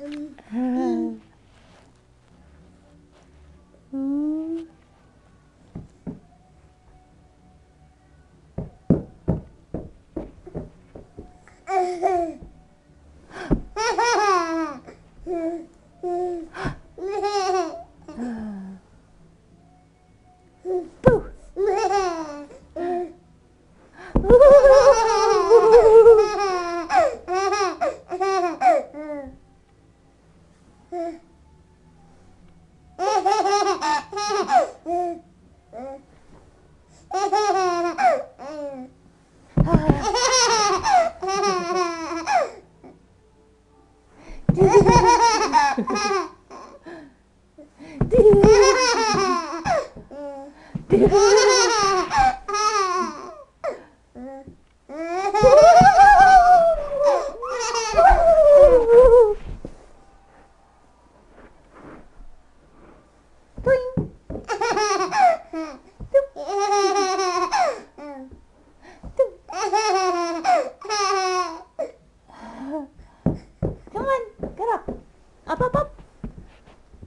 Ooh. Boo. Dude. Come on, get up. Up, up, up.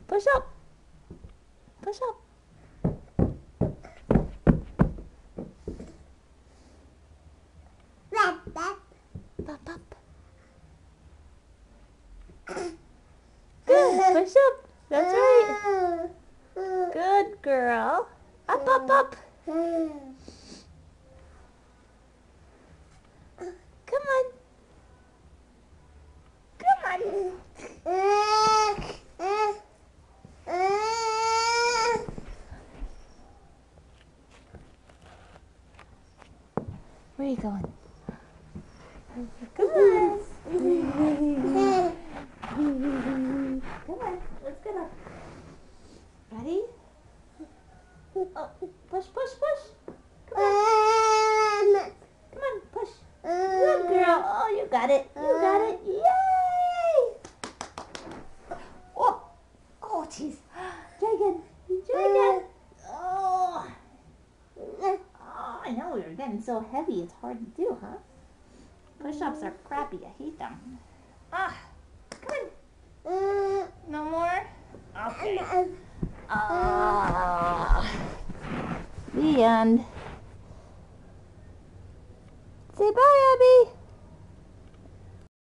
Push up. Push up. Up, up. Good. Push up. That's right. Good girl. Up, up, up. Come on. Come on. Where are you going? Come on. Come on. Let's get up. Ready? Oh, push, push, push. Come on. Come on, push. Good girl. Oh, you got it. You got it. Yay! Oh, oh, jeez. Try again. Try. Oh. Oh, I know you're getting so heavy. It's hard to do, huh? Push-ups are crappy. I hate them. Ah, come on. No more. Okay. Ah. The end. Say bye, Abby.